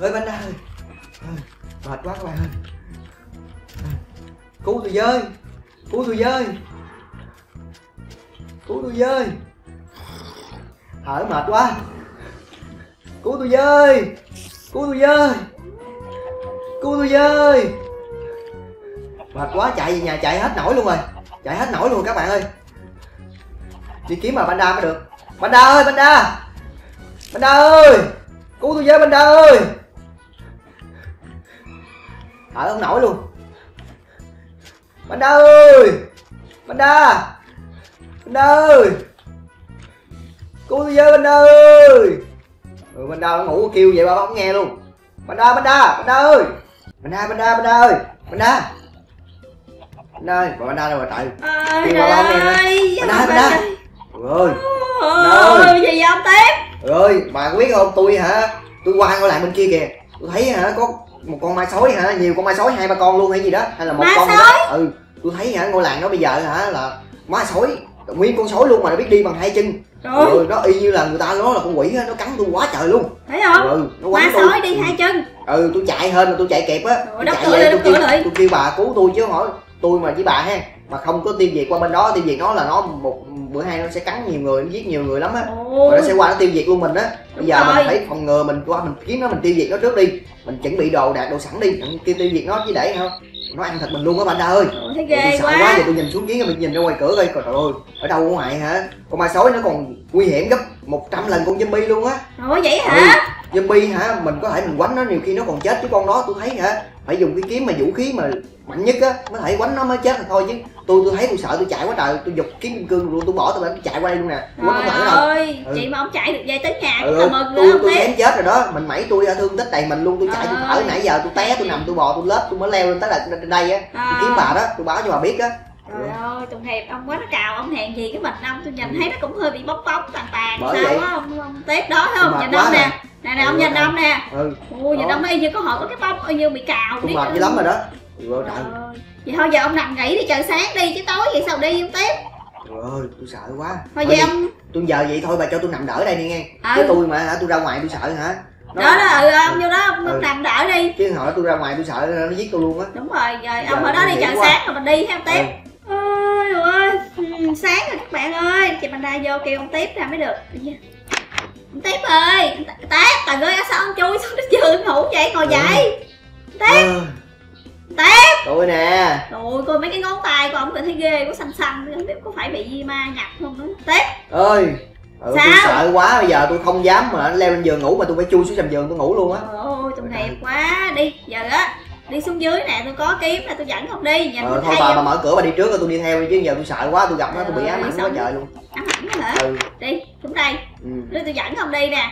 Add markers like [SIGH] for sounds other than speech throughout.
ơi banda ơi. Mệt quá các bạn ơi. Cứu tôi với. Cứu tôi với. Cứu tôi với. Thở mệt quá. Cứu tôi với. Cứu tôi với. Cứu tôi với. Mệt quá, chạy về nhà chạy hết nổi luôn rồi. Chạy hết nổi luôn các bạn ơi. Đi kiếm mà banda mới được. Banda ơi banda banda ơi. Cứu tôi với banda ơi thở không nổi luôn. Banda ơi. Banda banda ơi. Cứu tôi với banda ơi. Ừ, banda nó ngủ kêu vậy ba không nghe luôn. Banda banda banda ơi. Banda banda banda ơi. Banda banda ơi bà banda đâu rồi trời Ơi, Kêu trời bà ba nghe ơi, bà đá. Trời ơi. Ôi, gì vậy ông tiếp? Ơi, bà có biết không, tôi hả, tôi qua ngôi làng bên kia kìa. Tôi thấy hả, có một con ma sói hả, nhiều con ma sói, hai ba con luôn hay gì đó? Hay là một Ma con sói? đó Ừ, tôi thấy hả, ngôi làng đó bây giờ hả, là ma sói Nguyên con sói luôn mà nó biết đi bằng hai chân. Trời Ừ, nó y như là người ta nói là con quỷ á, nó cắn tôi quá trời luôn. Thấy không? Ừ, nó quánh tôi. sói đi Ừ. hai chân. Ừ tôi chạy hên là tôi chạy kịp á. Rồi, tôi chạy lại, tôi kêu tôi bà cứu tôi chứ không hỏi. Tôi mà với bà ha mà không có tiêu diệt qua bên đó tiêu diệt nó là nó một bữa hai nó sẽ cắn nhiều người nó giết nhiều người lắm á. Rồi nó sẽ qua nó tiêu diệt luôn mình á. Bây giờ rồi. mình phải phòng ngừa mình qua mình kiếm nó mình tiêu diệt nó trước đi. Mình chuẩn bị đồ đạc đồ sẵn đi. Mình kêu tiêu diệt nó chứ để không nó ăn thịt mình luôn á bạn ơi. Thấy Ôi, tôi sợ quá. quá giờ tôi nhìn xuống dưới mình nhìn ra ngoài cửa coi trời ơi ở đâu ở ngoài hả? Con ma sói nó còn nguy hiểm gấp 100 lần con zombie luôn á. Rồi vậy hả? zombie hả? Mình có thể mình quánh nó nhiều khi nó còn chết chứ con đó tôi thấy hả phải dùng cái kiếm mà vũ khí mà mạnh nhất á mới thể quánh nó mới chết là thôi chứ. Tôi tôi thấy tôi sợ tôi chạy quá trời tôi giục kiếm kim cương luôn tôi bỏ tôi tôi chạy qua đây luôn nè. Quánh lại đâu ơi, Ừ. chị mà ông chạy được về tới nhà ừ, là mừng tôi nữa tôi xém chết rồi đó. Mình mẩy tôi thương tích đầy mình luôn tôi chạy tôi thở nãy giờ tôi té tôi nằm tôi bò tôi lết tôi mới leo lên tới là đây á. À. kiếm bà đó tôi báo cho bà biết á Trời ơi, tội nghiệp ông quá nó cào ông hèn gì cái mình ông tôi nhìn thấy nó cũng hơi bị bóng bóng tàn tàn Bởi sao á ông, ông tiếp đó thấy không? Mệt Nhìn ông nè. nè. Nè ông nhìn ông nè. ừ Ui nhìn ông y như có họ có cái bóng y như bị cào biết mệt dữ lắm rồi đó ơi. Vậy thôi giờ ông nằm nghỉ đi chờ sáng đi chứ tối vậy sao đi ông tiếp Trời ơi tôi sợ quá Thôi vậy ông tôi giờ vậy thôi bà cho tôi nằm đỡ đây đi nghe Ừ. chứ tôi mà hả tôi ra ngoài tôi sợ hả đó đó ừ, ông vô đó ông Ừ. nằm đỡ đi chứ hỏi tôi ra ngoài tôi sợ nó giết tôi luôn á đúng rồi rồi ông ở đó đi chờ sáng rồi mình đi theo tiếp Ừ. ôi trời ơi. Ừ, sáng rồi các bạn ơi. Chị Banda vô kêu ông tiếp ra mới được. Ông tiếp ơi. Tép trời ơi sao ông chui xuống đến giường ngủ vậy? Ngồi dậy. Ờ. Tép. tôi nè. Ơi coi mấy cái ngón tay của ông coi thấy ghê quá xanh xanh. Không biết có phải bị ma nhập không nữa. Tép. Ơi ừ, tôi Sao? sợ quá. Bây giờ tôi không dám mà leo lên giường ngủ mà tôi phải chui xuống gầm giường tôi ngủ luôn á. Ơi tội nghiệp quá. Đi giờ á đi xuống dưới nè tôi có kiếm nè tôi dẫn không đi nhìn ờ, thôi bà bà mở cửa bà đi trước rồi tôi đi theo đi chứ giờ tôi sợ quá tôi gặp nó tôi bị ám ơi, ảnh quá trời luôn. ám ảnh hả? Ừ. Đi xuống đây. Ừ. Đưa tôi dẫn không đi nè.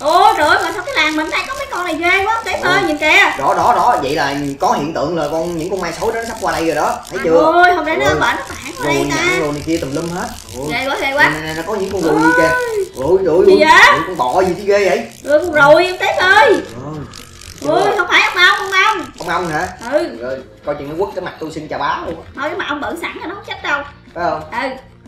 Ủa trời ơi mà sao cái làng mình đây có mấy con này ghê quá ơi Ừ. nhìn kìa. Đó đó đó vậy là có hiện tượng là con những con ma sói đó nó sắp qua đây rồi đó thấy chưa? Ôi hôm nay nó bệnh nó tản qua đây ta. rồi này kia tùm lum hết. Ôi. Ghê quá ghê quá. Nè, nè, nó có những con gì kìa. ôi ôi Gì ôi vậy? Ôi, con bọ gì chứ ghê vậy? Ừ con rồi em Tiếp ơi Ôi, Ôi không phải ông ông ông ông ông ông hả? Ừ. Ơi, coi chừng nó quất cái mặt tôi xin chà bá luôn. Thôi cái mặt ông bự sẵn rồi nó không chết đâu. Phải không?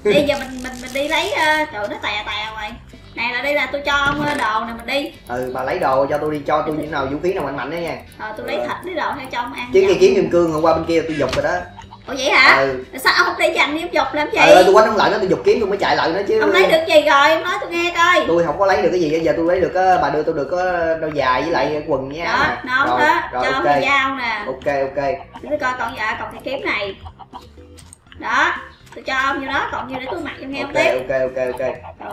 Ừ. Đi giờ mình mình mình đi lấy ờ, Trời nó tè tè rồi. Nè là đây là tôi cho ông ờ, đồ nè mình đi. Ừ bà lấy đồ cho tôi đi cho tôi những nào vũ khí nào mạnh mạnh đó nha. Rồi tôi lấy thịt lấy đồ theo cho ông ăn chứ cái kiếm kim cương hôm qua bên kia tôi giục rồi đó Ủa vậy hả? Ừ. Sao ông không đi dành đi ông dục làm gì? ờ tôi quánh không lại nó tôi giục kiếm tôi mới chạy lại nó chứ. Ông lấy được gì rồi? Ông nói tôi nghe coi. Tôi không có lấy được cái gì giờ tôi lấy được á, bà đưa tôi được có đôi dài với lại quần với áo đó nón đó rồi cho ok. ông dao nè. Ok ok. Tôi coi còn dạ còn cái kiếm này. Đó tôi cho ông vô đó còn như để tôi mặc cho nghe ông ok tiếp. ok ok ok.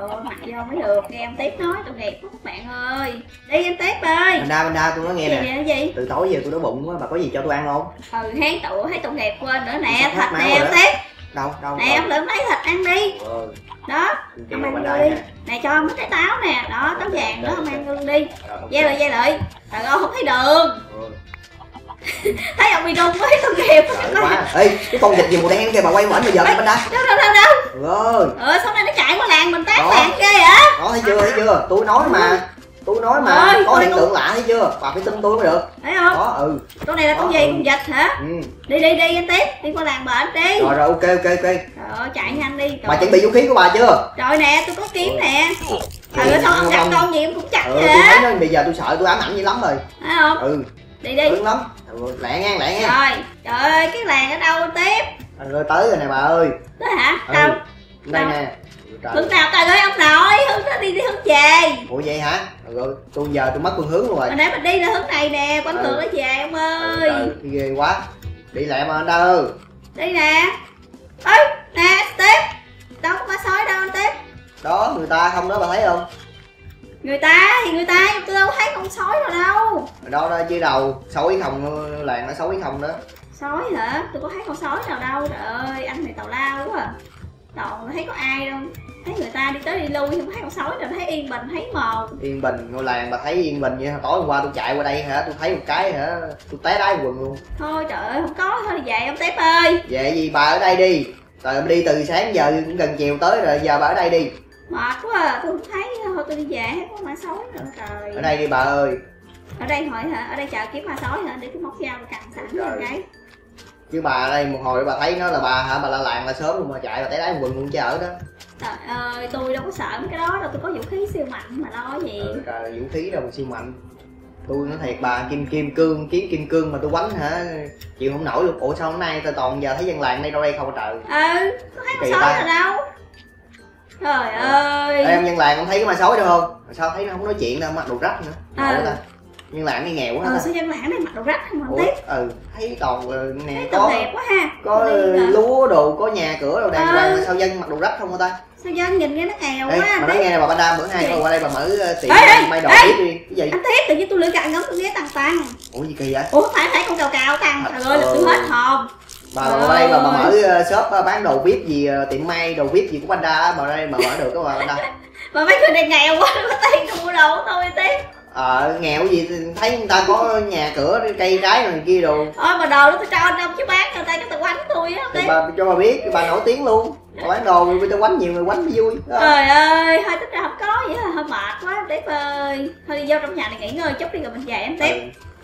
Ơi mặc vô mới được. Nghe ông tiếp nói tôi nghiệp quá các bạn ơi. Đi em tiếp ơi. Banda Banda tôi nói nghe gì nè. vậy cái gì? Từ tối giờ tôi đói bụng quá bà có gì cho tôi ăn không? Ừ hén tụ thấy tội nghiệp quên nữa nè thịt nè đó. tiếp. Đâu đâu nè ông lượm lấy thịt ăn đi. Ờ. Đó ông ăn đi. nè cho mấy trái táo nè. Đó táo vàng đó ông ăn luôn đi. Dây lại dây lại. Trời ơi không thấy đường. Ừ. [LAUGHS] thấy ông bị đụng với nghiệp Sợ quá. Ê cái con vịt gì màu đen kìa bà quay ngoảnh bây giờ Banda đâu đâu đâu đâu? Ừ ơi. Ờ sau này nó chạy qua làng mình Đó. làng ghê hả đó thấy chưa thấy chưa? Tôi nói mà. Tôi nói mà. Ôi, có hiện tượng lạ thấy chưa? Bà phải tin tôi mới được. Thấy không? Đó ừ. Con này là con gì? ừ. con vịt hả? Ừ. Đi đi đi anh tiếp. Đi qua làng bển đi rồi rồi ok ok ok. Trời ơi chạy nhanh đi. Bà trời, chuẩn bị vũ khí của bà chưa? Trời nè tôi có kiếm nè. Ừ, sao ông không, gặp con gì em cũng chặt ừ vậy? tôi thấy nó bây giờ tôi sợ tôi ám ảnh dữ lắm rồi. Thấy không? Ừ đi đi. Lớn lắm. Ừ, lẹ ngang lẹ ngang. Rồi trời ơi cái làng ở đâu anh tiếp rồi tới rồi nè bà ơi. Tới hả? Ừ. đâu đây Đâu? nè. Trời. hướng nào? Trời ơi ông nội hướng đó đi đi hướng về. Ủa vậy hả? Rồi tôi giờ tôi mất phương hướng luôn rồi. Hồi nãy mình đi là hướng này nè quanh Ừ. thường nó về ông Ừ, ơi. trời, đi ghê quá. Đi lẹ mà anh đâu. Đi nè. Ơi nè tiếp đâu có má sói đâu anh tiếp đó người ta không đó bà thấy không người ta thì người ta tôi đâu thấy con sói nào đâu. Đó đó dưới đầu sói không làng nó sói không đó. Sói hả? Tôi có thấy con sói nào đâu trời ơi anh này tào lao quá à. Toàn thấy có ai đâu. Thấy người ta đi tới đi lui không thấy con sói nào thấy yên bình thấy màu yên bình ngôi làng bà thấy yên bình vậy hả? tối hôm qua tôi chạy qua đây hả? Tôi thấy một cái hả? Tôi té đáy quần luôn. Thôi trời ơi không có thôi về ông tép ơi. Vậy gì bà ở đây đi. Rồi đi từ sáng giờ cũng gần chiều tới rồi giờ bà ở đây đi mệt quá à tôi không thấy thôi tôi đi về hết có ma sói nữa trời ở đây đi bà ơi. Ở đây hỏi hả? Ở đây chờ kiếm ma sói hả? Để cái móc dao cằn sẵn rồi. cái. Chứ bà ở đây một hồi bà thấy nó là bà hả? Bà la làng là sớm luôn mà chạy bà té đáy quần luôn chứ ở đó. Trời ơi tôi đâu có sợ mấy cái đó đâu tôi có vũ khí siêu mạnh mà lo gì. Ừ, trời vũ khí đâu mà siêu mạnh. Tôi nói thiệt bà kim kim cương kiếm kim cương mà tôi quánh hả? Chịu không nổi luôn. Ủa sao hôm nay tôi toàn giờ thấy dân làng đây đâu đây không trời? Ừ có thấy con sói nào đâu trời ơi. Em dân làng không thấy cái ma sói đâu không? Sao thấy nó không nói chuyện đâu mặc đồ rách nữa. Ừ. Ủa ta. Dân làng đi nghèo quá ờ ta. sao dân làng này mặc đồ rách không ủa tiếp ừ thấy toàn ờ, nè thấy có nghiệp quá ha. có nè. lúa đồ có nhà cửa đồ đàng Ừ. hoàng mà sao dân mặc đồ rách không ta? Sao dân nhìn nghe nó nghèo Ê, quá mà nói nghe nè bà ba đam bữa nay qua đây bà mở ờ, tiệm may đồ tiếp đi. Cái gì? Anh tiếp tự nhiên tôi lựa gạn ngắm tôi nghe tăng tăng ủa gì kỳ vậy? Ủa phải thấy con cào cào tăng trời ơi là tôi hết hồn bà bà đây bà, bà mở ờ, shop ờ, bán đồ vip gì ờ, tiệm may đồ vip gì của Panda á bà đây bà mở được cái bà Panda mà [LAUGHS] mấy người này nghèo quá có tiền đâu mua đồ tôi tiếp ờ nghèo gì thấy người ta có nhà cửa cây trái rồi này kia đồ. Ôi mà đồ đó tôi cho anh đâu chứ bán người ta cái tôi quánh tôi á thì bà cho bà biết bà nổi tiếng luôn. Bà bán đồ người ta quánh nhiều người quánh mới vui trời ơi thôi tính ra không có vậy là hơi mệt quá tiếp ơi. Thôi đi vô trong nhà này nghỉ ngơi chút đi rồi mình về em tiếp Ừ.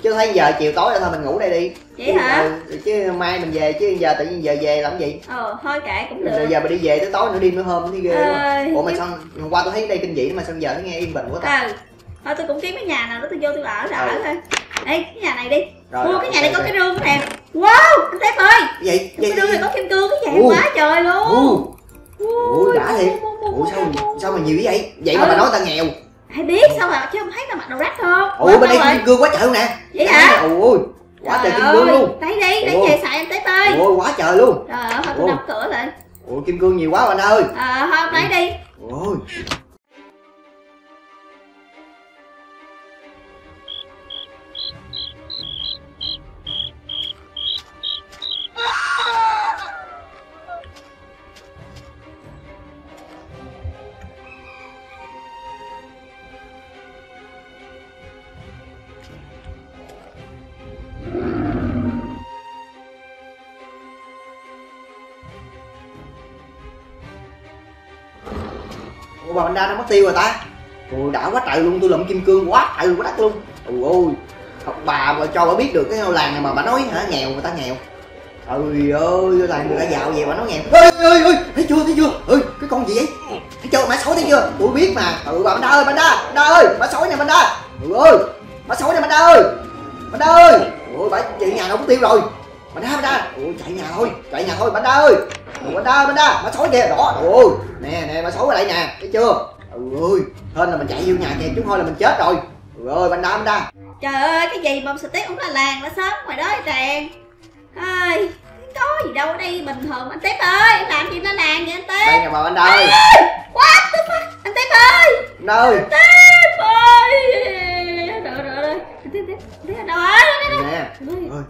chứ thấy giờ chiều tối rồi thôi mình ngủ đây đi. Vậy hả? Ừ, chứ mai mình về chứ giờ tự nhiên giờ về làm gì? Ờ thôi kệ cũng rồi được. giờ mình đi về tới tối nữa đêm nữa hôm thấy ghê ơi ủa mà sao hôm qua tôi thấy đây kinh dị mà sao giờ nó nghe yên bình quá ta? Ừ thôi tôi cũng kiếm cái nhà nào đó tôi vô tôi ở đỡ Ừ. thôi. Ê, cái nhà này đi. Rồi Mua rồi, cái nhà này có cái rương nè. Wow, anh Tép ơi. Cái gì? Cái rương này có kim cương cái dạng quá trời luôn. Ui, đã thiệt. ủa sao sao mà nhiều như vậy? Vậy mà Ừ. bà nói ta nghèo Ai biết sao mà chứ không thấy tao mặc đồ rách không? Ủa bên đây kim cương quá trời luôn nè. Vậy hả? ui quá trời Trời kim cương luôn. Lấy đi, Ủa. về xài anh Tép ơi ôi quá trời luôn. Trời ơi, thôi tôi Ủa. đóng cửa lại. Ủa kim cương nhiều quá bạn ơi. Ờ, thôi ông lấy đi. Ôi ủa bà bánh nó mất tiêu rồi ta. Ôi đã quá trời luôn, tôi lượm kim cương quá, trời quá đắt luôn. Ôi ôi Học bà mà cho bà biết được cái làng này mà bà nói, hả, nghèo người ta nghèo. Ơi ơi, làng người ta giàu vậy bà nói nghèo. Ơi ơi ơi thấy chưa thấy chưa? Ơi cái con gì vậy? Thấy chưa, mã sói thấy chưa? Tôi biết mà. Ừ bà bánh ơi bánh đa bánh ơi, mã sói nè bánh đa. Ừ ơi, mã sói nè bánh đa ơi. Bánh đa ơi. Ôi bà chạy nhà đâu mất tiêu rồi. Bánh đa bánh đa. Ôi chạy nhà thôi, chạy nhà thôi bánh đa ơi ừ, bánh đa bánh đa mã sói kìa đó ôi nè nè mã sói ở đây nè thấy chưa? Ừ ơi hên là mình chạy vô nhà kìa chứ thôi là mình chết rồi. Ừ ơi bánh đa bánh đa Trời ơi, cái gì mà ông Steve cũng là làng là sớm ngoài đó tràn Ơi, có gì đâu ở đây bình thường Anh Tép ơi, anh làm gì nó làng vậy anh Tép đây nè bà đa ơi What the fuck, anh Tép ơi. Đa ơi Tép ơi. Đợi, đợi, đợi. Anh Tép, Tép, đâu ơi nè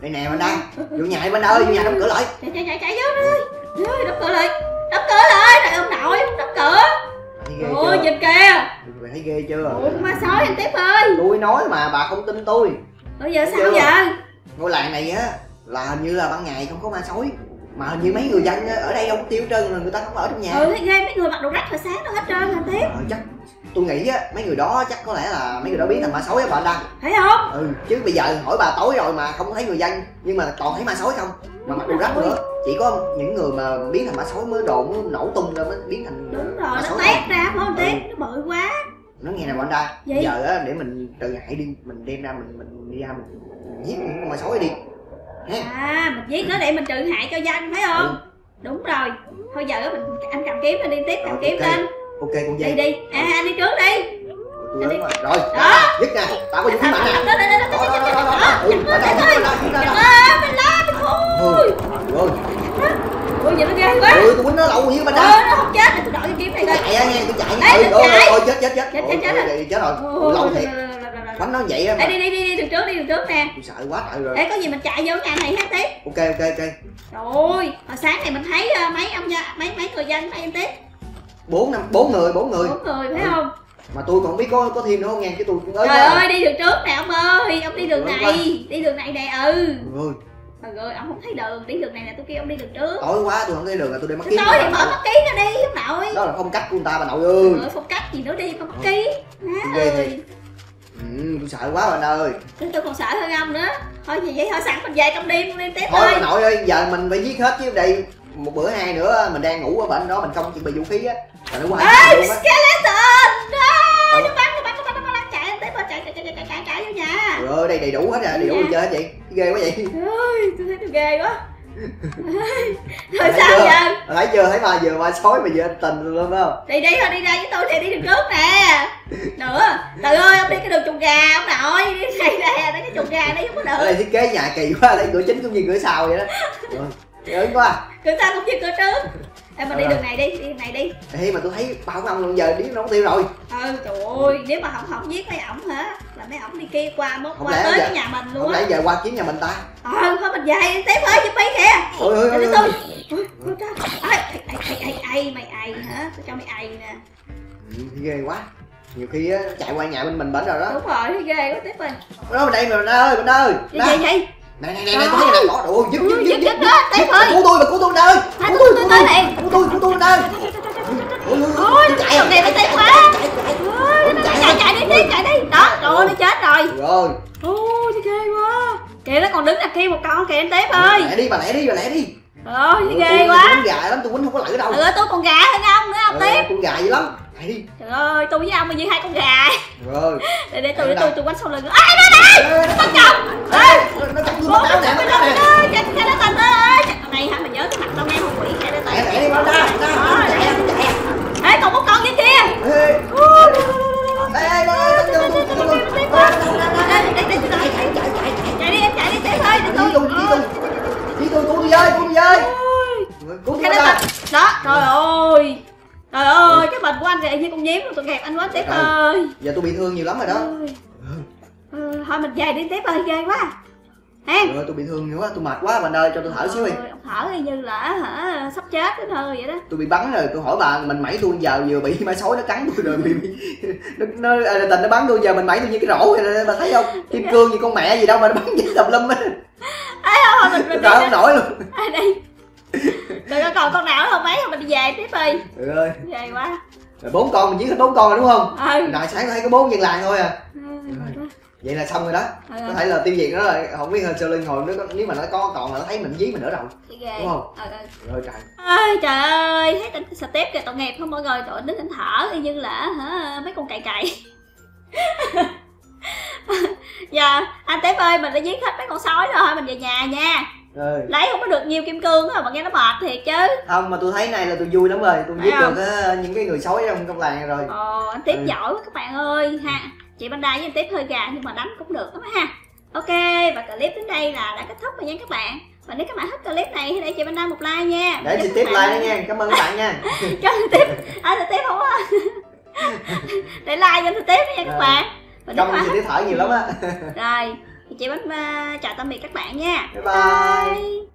đây nè bánh đa vô nhà đi đa ơi vô nhà đóng cửa lại. Chạy, chạy, chạy, chạy vô rồi Rồi, đóng cửa lại. Đóng cửa lại, trời ông nội, đóng cửa. Ôi, nhìn kìa. Bà thấy ghê chưa? Ủa, ma sói anh Tép ơi. Tôi nói mà bà không tin tôi. Bây giờ sao vậy? Ngôi làng này á là hình như là ban ngày không có ma sói mà hình như mấy người dân ở đây đâu có tiêu trơn rồi người ta không ở trong nhà. Ừ thấy ghê mấy người mặc đồ rách hồi sáng nó hết trơn hả tiếp. Ờ, chắc tôi nghĩ á mấy người đó chắc có lẽ là mấy người đó biến thành ma sói á bà đăng. Thấy không? Ừ chứ bây giờ hỏi bà tối rồi mà không thấy người dân nhưng mà toàn thấy ma sói không. Mà mặc đồ rách nữa chỉ có những người mà biến thành ma sói mới đồ mới nổ tung ra mới biến thành đúng rồi nó tét ra phải không Ừ. nó bự quá. Nó nghe nè đăng Gì? giờ á để mình từ hại đi mình đem ra mình mình đi ra mình, giết những con ma sói đi Ừ. à mình giết nó để mình trừ hại cho danh phải không? Ừ. đúng rồi. Thôi giờ mình anh cầm kiếm anh đi tiếp cầm rồi, kiếm okay. lên ok con dây đi đi. À, anh đi trước đi. Rồi rồi đó dứt nè tao có à, dũng à, mạnh nè à, đó đó đó đó đó mình ừ, la mình thôi ừ. rồi. Ôi giờ nó ghê quá. Ôi tôi quýnh nó lâu như mình đó. Ờ nó không chết để tôi đổi cái kiếm này coi. Chạy nha, tôi chạy. Nha. Ôi chết chết chết. Chết chết chết. Chết rồi. Lâu thiệt bánh nó vậy á mà Ê, đi đi đi đi đường trước đi đường trước nè tôi sợ quá trời rồi Ê có gì mình chạy vô nhà này hết tiếp ok ok ok Trời ơi, hồi sáng này mình thấy ờ, mấy ông mấy mấy người dân em tiếp bốn năm bốn người bốn người bốn người phải Ừ. không? mà tôi còn biết có có thêm nữa không nghe chứ tôi cũng ới Trời ơi đi đường trước nè ông ơi, ông đi đường Ơi này, đi đường này nè ừ. rồi Trời ơi, ông không thấy đường, đi đường này nè tôi kêu ông đi đường trước. tối quá tôi không thấy đường là tôi đem mắt Tối kiếm thì mở mắt ký ra đi ông nội. đó là phong cách của người ta bà nội ơi ơi, phong cách gì nữa đi, ký. Má Ghê ơi, thiệt. Ừ, tôi sợ quá bà nội ơi tôi tôi còn sợ hơn ông nữa. Thôi gì vậy, thôi sẵn mình về trong đêm đêm tiếp thôi thôi. bà nội ơi giờ mình phải giết hết chứ đây một bữa hai nữa mình đang ngủ ở bệnh đó mình không chuẩn bị vũ khí á là nó qua Ê, skeleton! Ê, Ừ. nó bắn, nó bắn, nó bắn, nó bắn, chạy tiếp rồi, chạy, chạy, chạy, chạy, chạy, chạy vô nhà. Trời ơi, đây đầy đủ hết rồi, đầy đủ chưa hết vậy? Ghê quá vậy. Ơi, tôi thấy tôi ghê quá. [LAUGHS] Rồi Thấy sao giờ? Thấy chưa? Thấy mà vừa ma sói mà vừa tình luôn không? đi đi thôi đi ra với tôi thì đi đường trước nè nữa trời ơi ông đi cái trùng gà ông nội đi đây nè đây cái trùng gà đi không có được đây thiết kế nhà kỳ quá, đây cửa chính cũng như cửa sau vậy đó. Rồi, ớn quá. cửa sau cũng như cửa trước em mà đi Ờ. đường này đi đi đường này đi Ê mà tôi thấy bao ông luôn giờ điếc nó không tiêu rồi. ừ trời ơi nếu mà không không giết mấy ổng hả là mấy ổng đi kia qua mốt Không qua tới cái nhà mình luôn Không á lẽ giờ qua kiếm nhà mình ta. ờ thôi mình về tiếp ơi giúp mấy kìa Ôi ôi ôi. ôi. ôi ai ai ai ai mày ai hả tôi cho mày ai nè Ừ, ghê quá. Nhiều khi á, chạy qua nhà bên mình bển rồi đó. đúng rồi thấy ghê quá tiếp mình Đó bên đây mình ơi, bên ơi. gì vậy vậy Này này này, này tôi thấy này đó. Ôi, giúp giúp giúp giúp. đó tiếp ơi Cứu tôi mà cứu tôi bên ơi. Cứu tôi cứu tôi. này Cứu tôi, cứu tôi ơi. Ôi chạy này nó quá. Chạy chạy. Đi tiếp chạy đi đó trời ơi nó chết rồi Rồi. ôi ghê quá kìa nó còn đứng đằng kia một con kìa anh tép ơi lẹ đi bà lẹ đi bà lẹ đi trời ơi Ừ, ghê quá tôi quýnh gà lắm tôi quýnh không có lợi ở đâu ơi tôi còn gà hơn ông nữa ông Ờ, tiếp tôi gà dữ lắm vậy trời ơi tôi với ông mà như hai con gà rồi để để tôi để tôi tôi quánh sau lưng ê đây đây bắt chồng ê nó cắn vô mắt tao nè cái nó tình ơi này hả mày nhớ cái mặt tao nghe hồn quỷ cái đó tại để đi bao ra ê còn một con kia kia ê ê chạy đi em chạy đi chạy thôi để tôi đi tôi đi tôi cứu tôi với cứu tôi với cứu tôi đó trời ơi trời ơi cái bệnh của anh kìa như con nhím luôn tôi kẹp anh quá tiếp Trời. ơi. giờ tôi bị thương nhiều lắm rồi đó. Ừ, thôi mình về đi tiếp ơi ghê quá. Ha rồi tôi bị thương nhiều quá tôi mệt quá bà ơi cho tôi thở xíu đi. Ông thở y như là hả sắp chết đến nơi vậy đó. Tôi bị bắn rồi tôi hỏi bà mình mẩy tôi giờ vừa bị [LAUGHS] ma sói nó cắn tôi rồi bị, bị [LAUGHS] nó nó à, tình nó bắn tôi giờ mình mẩy tôi như cái rổ vậy bà thấy không? Kim cương gì con mẹ gì đâu mà nó bắn [LAUGHS] gì tùm lum á thôi mình mình thở không nổi luôn. Ai đi [LAUGHS] đừng có còn con nào không mấy không mình đi về tiếp đi. Trời ơi. Ghê quá. Rồi bốn con mình giết hết bốn con rồi đúng không? Ừ. Hồi sáng thấy có bốn dân làng thôi à. Ừ, vậy là xong rồi đó. Ừ, có thể là tiêu diệt nó rồi. Không biết hơn sơ linh hồi có, nếu mà nó có còn là nó thấy mình giết mình nữa rồi ghê. Đúng không? ừ, ừ. rồi trời. Ôi trời ơi, thấy tình step kìa tội nghiệp không mọi người, tội đứng thỉnh thở y như là hả mấy con cày cày. [LAUGHS] dạ, anh Tép ơi, mình đã giết hết mấy con sói rồi, mình về nhà nha. Rồi Lấy không có được nhiều kim cương á, mà nghe nó mệt thiệt chứ. không mà tôi thấy này là tôi vui lắm rồi tôi giết không? được á, những cái người sói trong trong làng rồi Ồ, anh Tép Ừ. giỏi quá các bạn ơi ha. Chị Bandai với anh Tép hơi gà nhưng mà đánh cũng được lắm ha. Ok, và clip đến đây là đã kết thúc rồi nha các bạn. Và nếu các bạn thích clip này thì để chị Bandai một like nha. để chị tiếp like đó nha cảm ơn các bạn nha [LAUGHS] cho anh tiếp anh tiếp không á [LAUGHS] để like cho anh tiếp nha các bạn công các chị tiếp thở nhiều lắm á rồi chị bánh chào tạm biệt các bạn nha. Bye. Bye